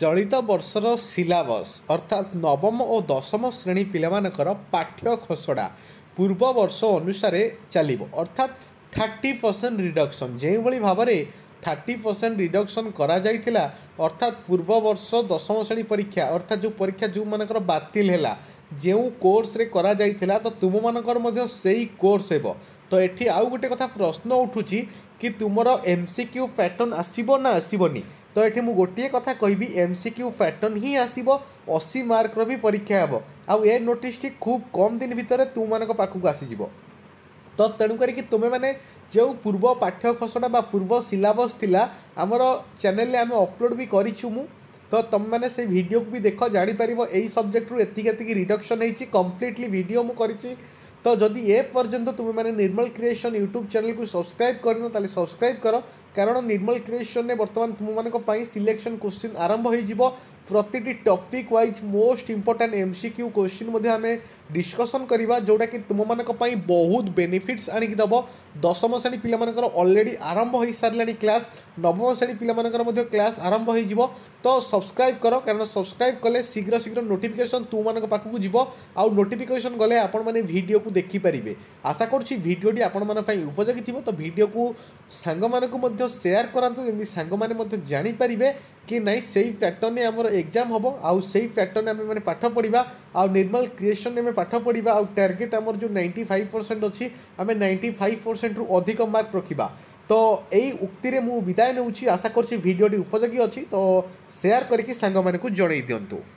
ଚଳିତ ବର୍ଷର ସିଲାବସ୍ ଅର୍ଥାତ୍ ନବମ ଓ ଦଶମ ଶ୍ରେଣୀ ପିଲାମାନଙ୍କର ପାଠ୍ୟ ଖସଡ଼ା ପୂର୍ବ ବର୍ଷ ଅନୁସାରେ ଚାଲିବ ଅର୍ଥାତ୍ ଥାର୍ଟି ପରସେଣ୍ଟ ରିଡକ୍ସନ୍ ଯେଉଁଭଳି ଭାବରେ ଥାର୍ଟି ପରସେଣ୍ଟ ରିଡକ୍ସନ୍ କରାଯାଇଥିଲା ଅର୍ଥାତ୍ ପୂର୍ବ ବର୍ଷ ଦଶମ ଶ୍ରେଣୀ ପରୀକ୍ଷା ଅର୍ଥାତ୍ ଯେଉଁ ପରୀକ୍ଷା ଯେଉଁମାନଙ୍କର ବାତିଲ ହେଲା ଯେଉଁ କୋର୍ସରେ କରାଯାଇଥିଲା ତ ତୁମମାନଙ୍କର ମଧ୍ୟ ସେଇ କୋର୍ସ ହେବ ତ ଏଠି ଆଉ ଗୋଟେ କଥା ପ୍ରଶ୍ନ ଉଠୁଛି କି ତୁମର ଏମ୍ ସି କ୍ୟୁ ପ୍ୟାଟର୍ଣ୍ଣ ଆସିବ ନା ଆସିବନି ତ ଏଠି ମୁଁ ଗୋଟିଏ କଥା କହିବି ଏମ୍ ସି କ୍ୟୁ ପ୍ୟାଟର୍ନ ହିଁ ଆସିବ ଅଶୀ ମାର୍କର ବି ପରୀକ୍ଷା ହେବ ଆଉ ଏ ନୋଟିସ୍ଟି ଖୁବ୍ କମ୍ ଦିନ ଭିତରେ ତୁମମାନଙ୍କ ପାଖକୁ ଆସିଯିବ ତ ତେଣୁ କରିକି ତୁମେମାନେ ଯେଉଁ ପୂର୍ବ ପାଠ୍ୟ ଖସଡ଼ା ବା ପୂର୍ବ ସିଲାବସ୍ ଥିଲା ଆମର ଚ୍ୟାନେଲରେ ଆମେ ଅପଲୋଡ଼ ବି କରିଛୁ ମୁଁ ତ ତୁମେମାନେ ସେଇ ଭିଡ଼ିଓକୁ ବି ଦେଖ ଜାଣିପାରିବ ଏଇ ସବଜେକ୍ଟରୁ ଏତିକି ଏତିକି ରିଡକ୍ସନ୍ ହେଇଛି କମ୍ପ୍ଲିଟଲି ଭିଡ଼ିଓ ମୁଁ କରିଛି तो जदि तुम मैंने निर्मल क्रिएसन यूट्यूब चेल को सब्सक्राइब कर सब्सक्राइब कर कारण निर्मल क्रिएसन में बर्तमान तुम्हारे सिलेक्शन क्वेश्चन आरंभ हो प्रति topic was most important M CQ question आम ডিসকসন করা যেটা কি তুমি বহুত বেনিফিটস আনিকি দেব দশম শ্রেণী পিলা অলরেডি আরম্ভ হয়ে সারে ক্লাস নবম শ্রেণী পিলা ক্লাস আরম্ভ হয়ে যাব তো সবসক্রাইব কর কারণ সবসক্রাইব কলে শীঘ্র শীঘ্র নোটিফিকেসন তুম পাখক যাব আউ নোটিফিকেসন গলে আপন মানে ভিডিওকে দেখিপারে আশা করছি ভিডিওটি আপন উপযোগী থাকবে তো ভিডিওকে সাংগ মানুষ সেয়ার করা যেমনি সাংগ মানে জাঁপারে କି ନାହିଁ ସେଇ ପ୍ୟାଟର୍ନରେ ଆମର ଏକ୍ଜାମ୍ ହେବ ଆଉ ସେଇ ପ୍ୟାଟର୍ନରେ ମାନେ ପାଠ ପଢ଼ିବା ଆଉ ନିର୍ମାଲ୍ କ୍ରିଏସନ୍ରେ ଆମେ ପାଠ ପଢ଼ିବା ଆଉ ଟାର୍ଗେଟ୍ ଆମର ଯେଉଁ ନାଇଣ୍ଟି ଫାଇଭ୍ ପରସେଣ୍ଟ ଅଛି ଆମେ ନାଇଣ୍ଟି ଫାଇଭ୍ ପରସେଣ୍ଟରୁ ଅଧିକ ମାର୍କ ରଖିବା ତ ଏଇ ଉକ୍ତିରେ ମୁଁ ବିଦାୟ ନେଉଛି ଆଶା କରୁଛି ଭିଡ଼ିଓଟି ଉପଯୋଗୀ ଅଛି ତ ସେୟାର କରିକି ସାଙ୍ଗମାନଙ୍କୁ ଜଣାଇ ଦିଅନ୍ତୁ